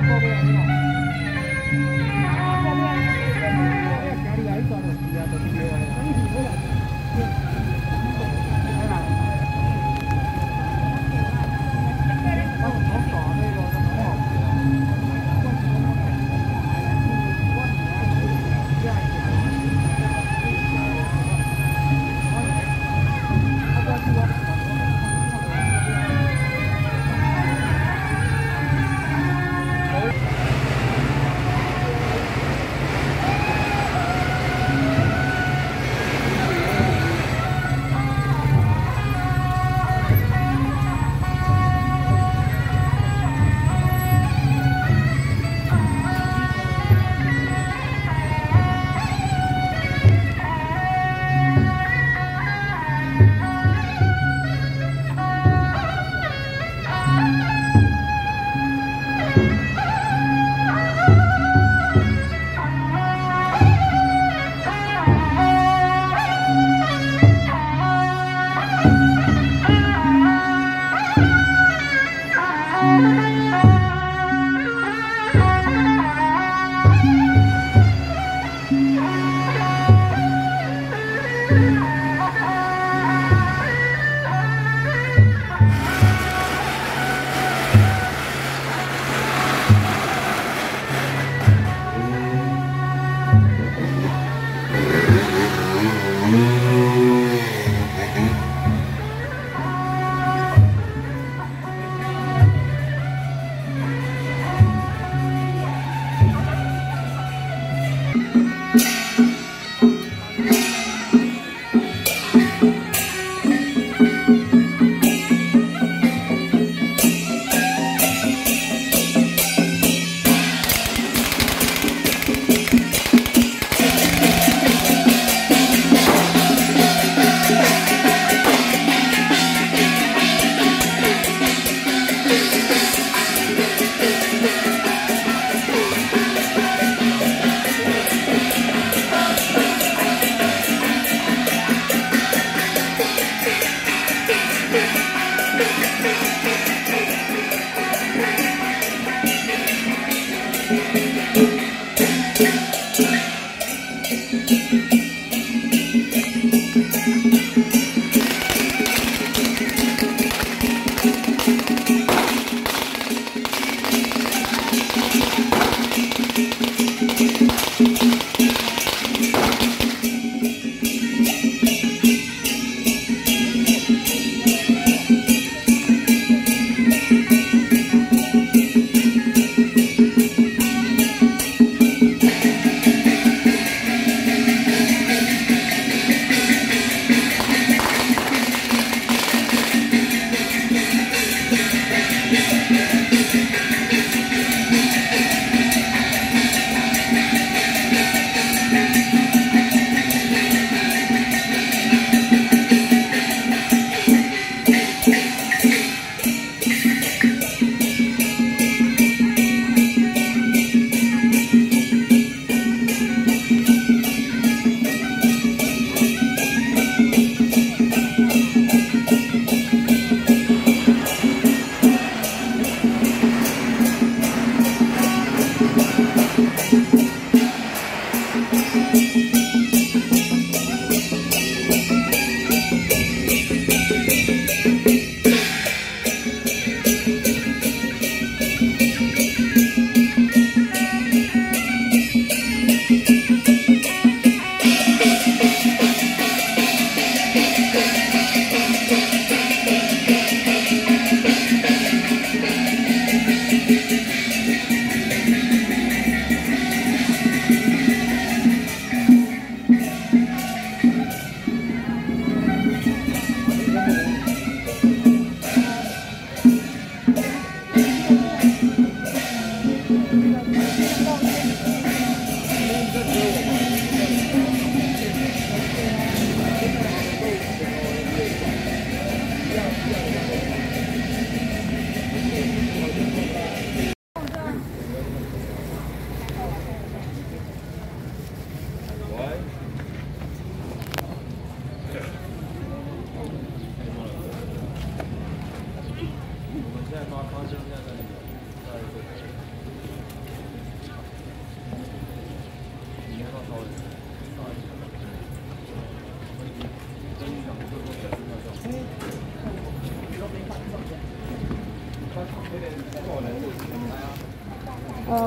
Thank you.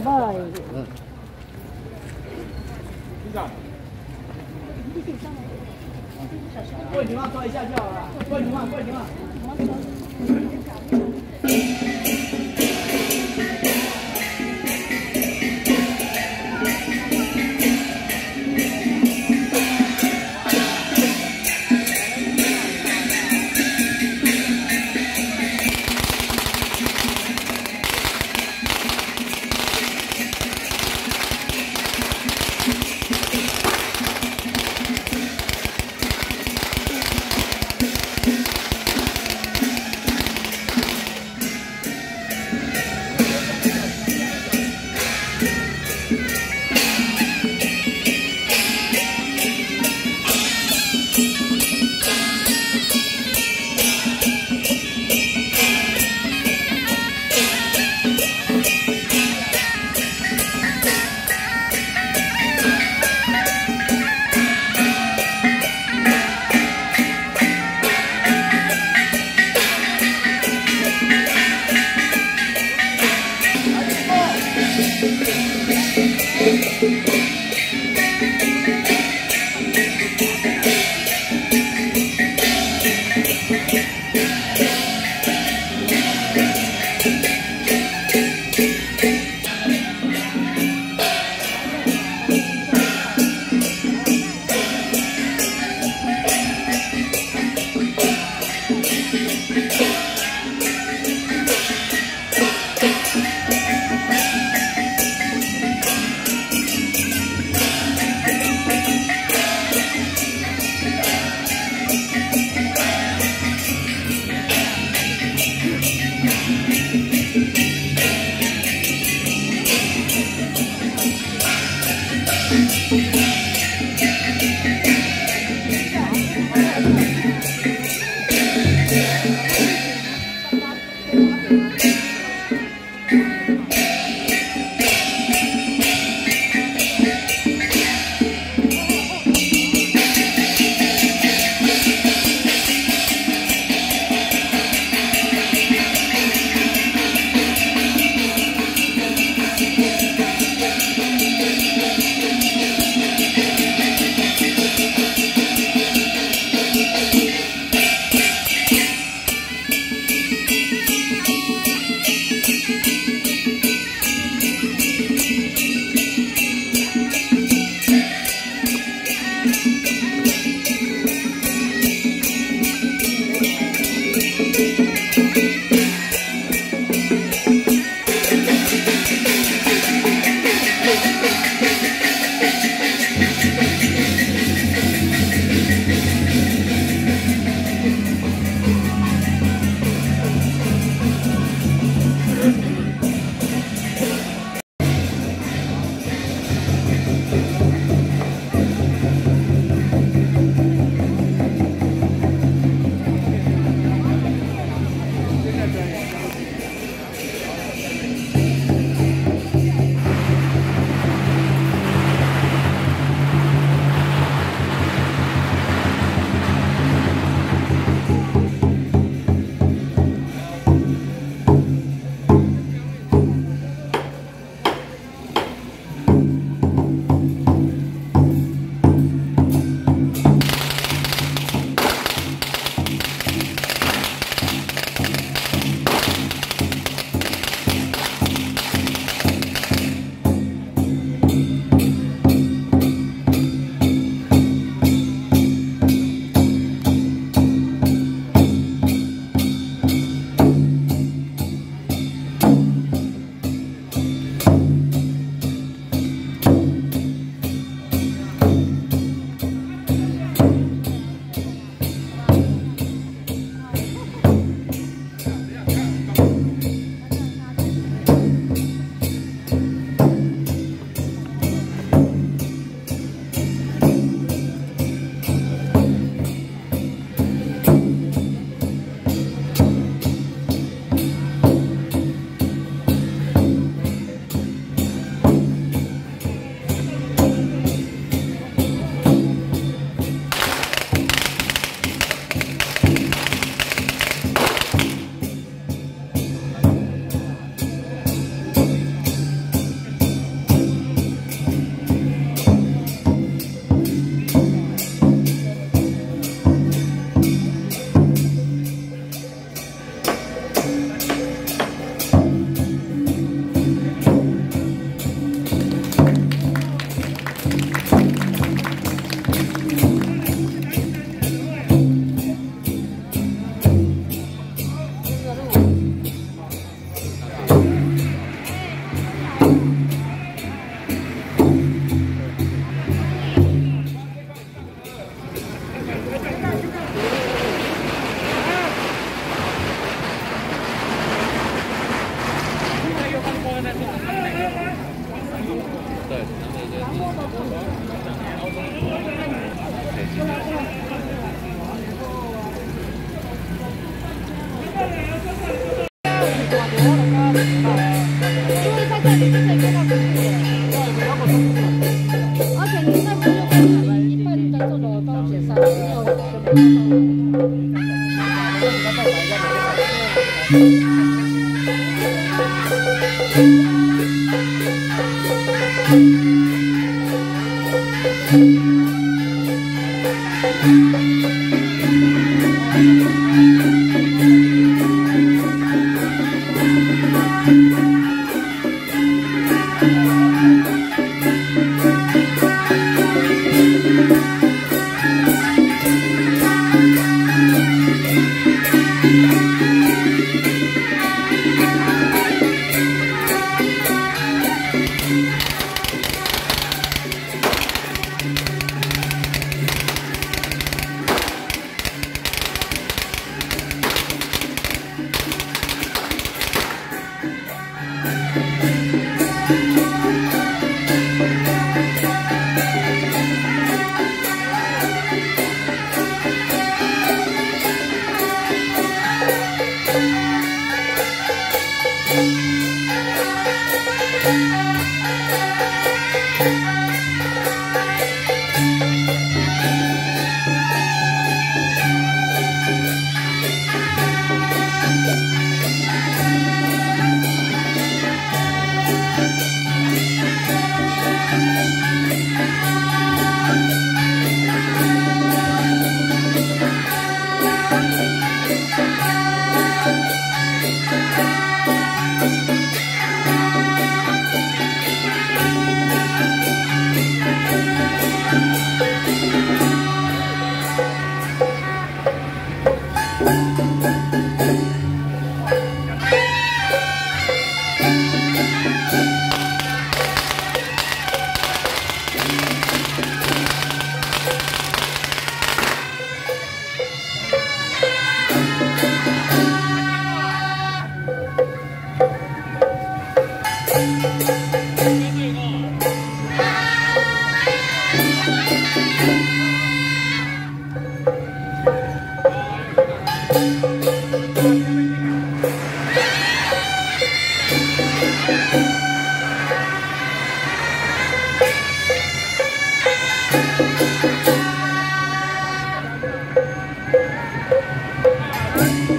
拜。嗯。局长。过情况说一下就好了。过情况，过情况。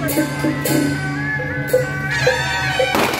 Thank you.